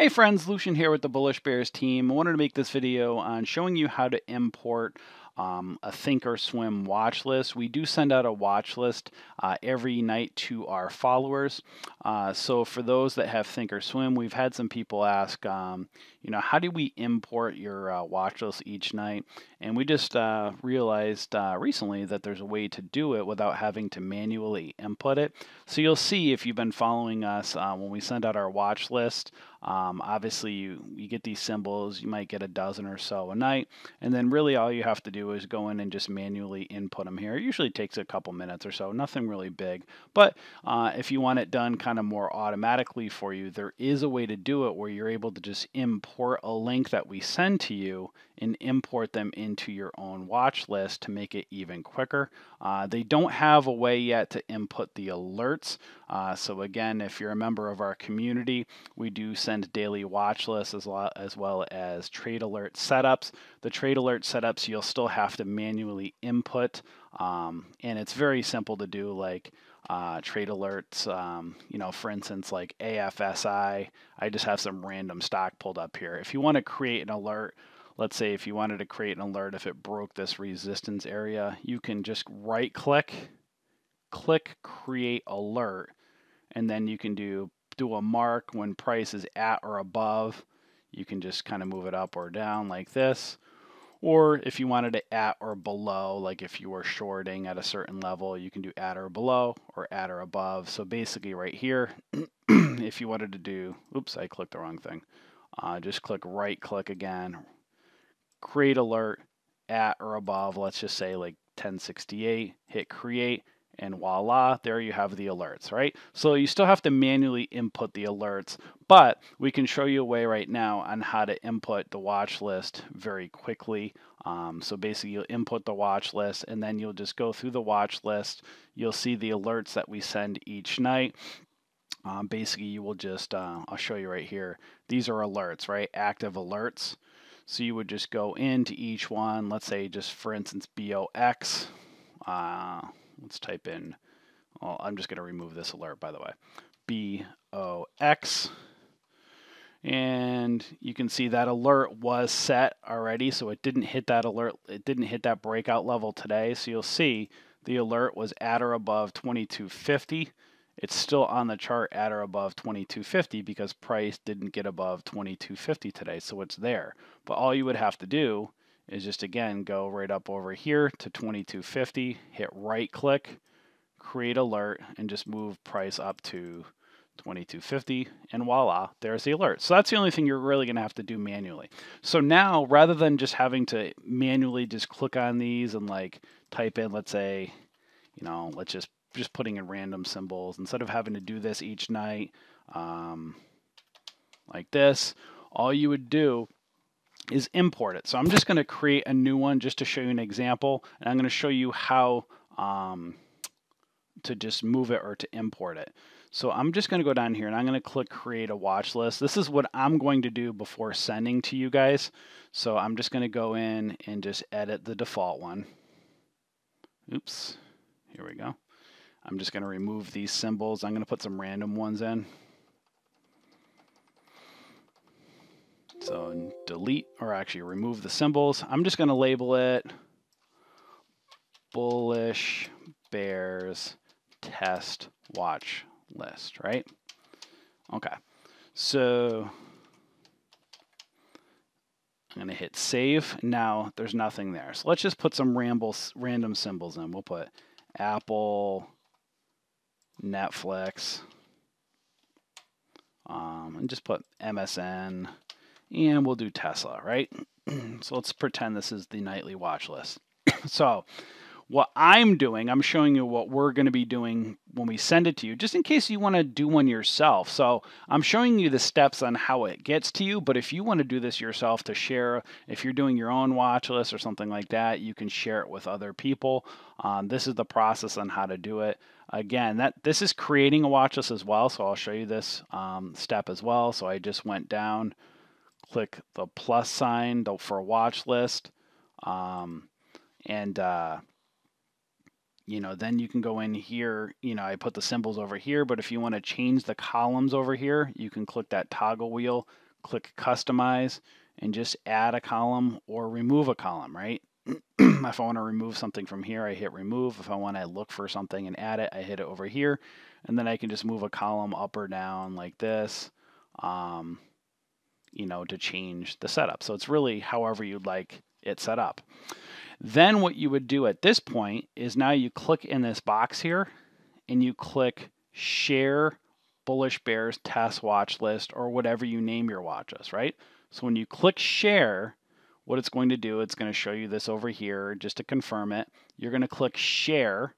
Hey friends, Lucian here with the Bullish Bears team. I wanted to make this video on showing you how to import um, a Thinkorswim watch list. We do send out a watch list uh, every night to our followers. Uh, so for those that have Thinkorswim, we've had some people ask, um, you know, how do we import your uh, watch list each night? And we just uh, realized uh, recently that there's a way to do it without having to manually input it. So you'll see if you've been following us uh, when we send out our watch list, um, obviously you, you get these symbols, you might get a dozen or so a night, and then really all you have to do is go in and just manually input them here. It usually takes a couple minutes or so, nothing really big. But uh, if you want it done kind of more automatically for you, there is a way to do it where you're able to just import a link that we send to you and import them into your own watch list to make it even quicker. Uh, they don't have a way yet to input the alerts. Uh, so again, if you're a member of our community, we do send daily watch lists as well, as well as trade alert setups. The trade alert setups you'll still have to manually input, um, and it's very simple to do. Like uh, trade alerts. Um, you know, for instance, like AFSI, I just have some random stock pulled up here. If you want to create an alert let's say if you wanted to create an alert if it broke this resistance area, you can just right click, click create alert, and then you can do do a mark when price is at or above. You can just kind of move it up or down like this. Or if you wanted it at or below, like if you were shorting at a certain level, you can do at or below or at or above. So basically right here, if you wanted to do, oops, I clicked the wrong thing. Uh, just click right click again, create alert at or above, let's just say like 1068, hit create, and voila, there you have the alerts, right? So you still have to manually input the alerts, but we can show you a way right now on how to input the watch list very quickly. Um, so basically you'll input the watch list and then you'll just go through the watch list. You'll see the alerts that we send each night. Um, basically you will just, uh, I'll show you right here. These are alerts, right? Active alerts. So you would just go into each one, let's say just for instance BOX. Uh, let's type in, well, I'm just going to remove this alert by the way. BOX. And you can see that alert was set already, so it didn't hit that alert, it didn't hit that breakout level today. So you'll see the alert was at or above 2250 it's still on the chart at or above 2250 because price didn't get above 2250 today, so it's there. But all you would have to do is just again go right up over here to 2250, hit right click, create alert, and just move price up to 2250 and voila there's the alert so that's the only thing you're really going to have to do manually so now rather than just having to manually just click on these and like type in let's say you know let's just just putting in random symbols. Instead of having to do this each night um, like this all you would do is import it. So I'm just going to create a new one just to show you an example and I'm going to show you how um, to just move it or to import it. So I'm just going to go down here and I'm going to click create a watch list. This is what I'm going to do before sending to you guys. So I'm just going to go in and just edit the default one. Oops. Here we go I'm just going to remove these symbols. I'm going to put some random ones in. So delete or actually remove the symbols. I'm just going to label it bullish bears test watch list, right? Okay. So I'm going to hit save. Now there's nothing there. So let's just put some rambles, random symbols in. We'll put Apple, Netflix, um, and just put MSN, and we'll do Tesla, right? so let's pretend this is the nightly watch list. so what I'm doing, I'm showing you what we're going to be doing when we send it to you, just in case you want to do one yourself. So I'm showing you the steps on how it gets to you, but if you want to do this yourself to share, if you're doing your own watch list or something like that, you can share it with other people. Um, this is the process on how to do it. Again, that this is creating a watch list as well, so I'll show you this um, step as well. So I just went down, click the plus sign for a watch list, um, and uh, you know, then you can go in here, you know, I put the symbols over here, but if you want to change the columns over here, you can click that toggle wheel, click customize and just add a column or remove a column, right? if I want to remove something from here, I hit remove. If I want to look for something and add it, I hit it over here. And then I can just move a column up or down like this, um, you know, to change the setup. So it's really however you'd like it set up. Then what you would do at this point is now you click in this box here and you click share bullish bears test watch list or whatever you name your watch list, right? So when you click share, what it's going to do, it's going to show you this over here just to confirm it. You're going to click share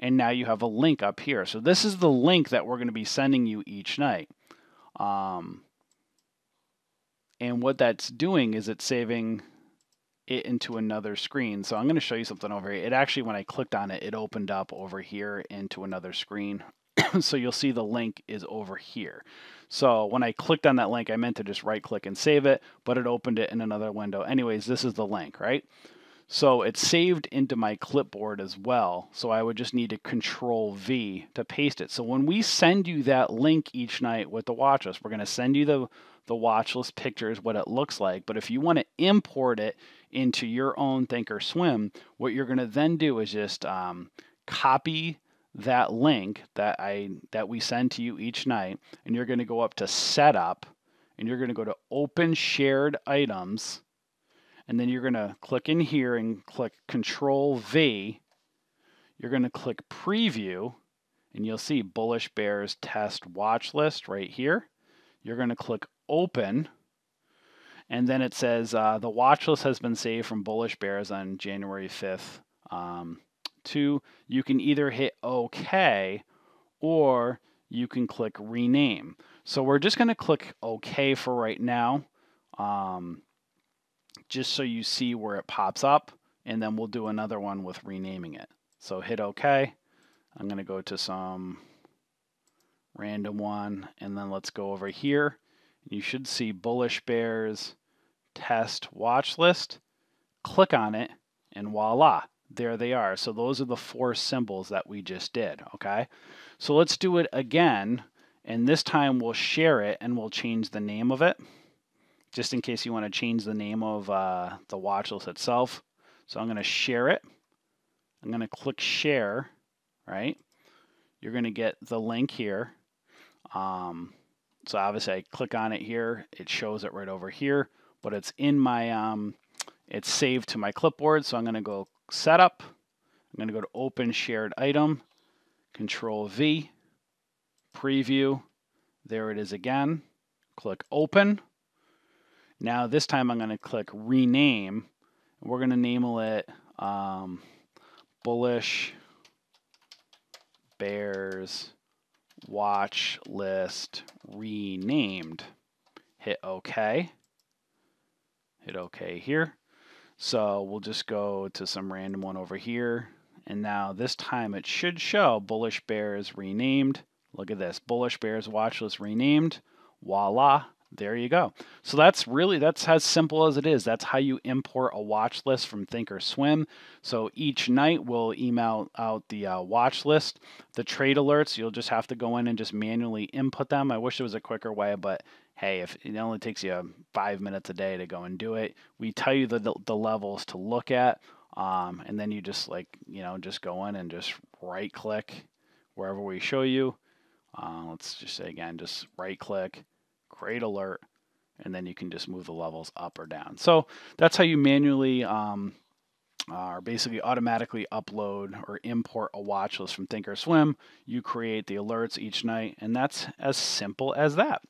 and now you have a link up here. So this is the link that we're going to be sending you each night. Um, and what that's doing is it's saving it into another screen. So I'm going to show you something over here. It actually, when I clicked on it, it opened up over here into another screen. so you'll see the link is over here. So when I clicked on that link, I meant to just right click and save it, but it opened it in another window. Anyways, this is the link, right? So it's saved into my clipboard as well. So I would just need to control V to paste it. So when we send you that link each night with the watch list, we're going to send you the, the watch list pictures, what it looks like. But if you want to import it into your own Thinkorswim, what you're going to then do is just um, copy that link that I that we send to you each night, and you're going to go up to Setup, and you're going to go to Open Shared Items, and then you're going to click in here and click Control V. You're going to click Preview, and you'll see Bullish Bears Test Watch List right here. You're going to click Open. And then it says uh, the watch list has been saved from Bullish Bears on January 5th, um, Two, you can either hit OK or you can click rename. So we're just going to click OK for right now, um, just so you see where it pops up, and then we'll do another one with renaming it. So hit OK. I'm going to go to some random one, and then let's go over here. You should see Bullish Bears test watch list. Click on it, and voila, there they are. So those are the four symbols that we just did, okay? So let's do it again, and this time we'll share it and we'll change the name of it, just in case you want to change the name of uh, the watch list itself. So I'm going to share it. I'm going to click share, right? You're going to get the link here. Um, so obviously I click on it here, it shows it right over here, but it's in my, um, it's saved to my clipboard. So I'm going to go setup. I'm going to go to open shared item, control V, preview. There it is again. Click open. Now this time I'm going to click rename. We're going to name it um, Bullish Bears Watch List Renamed. Hit OK. Hit OK here. So we'll just go to some random one over here. And now this time it should show Bullish Bears renamed. Look at this, Bullish Bears watch list renamed. Voila, there you go. So that's really, that's as simple as it is. That's how you import a watch list from Thinkorswim. So each night we'll email out the uh, watch list. The trade alerts, you'll just have to go in and just manually input them. I wish there was a quicker way, but hey, if it only takes you five minutes a day to go and do it, we tell you the, the levels to look at. Um, and then you just like, you know, just go in and just right click wherever we show you. Uh, let's just say again, just right click, create alert, and then you can just move the levels up or down. So that's how you manually um, or basically automatically upload or import a watch list from Thinkorswim. You create the alerts each night, and that's as simple as that.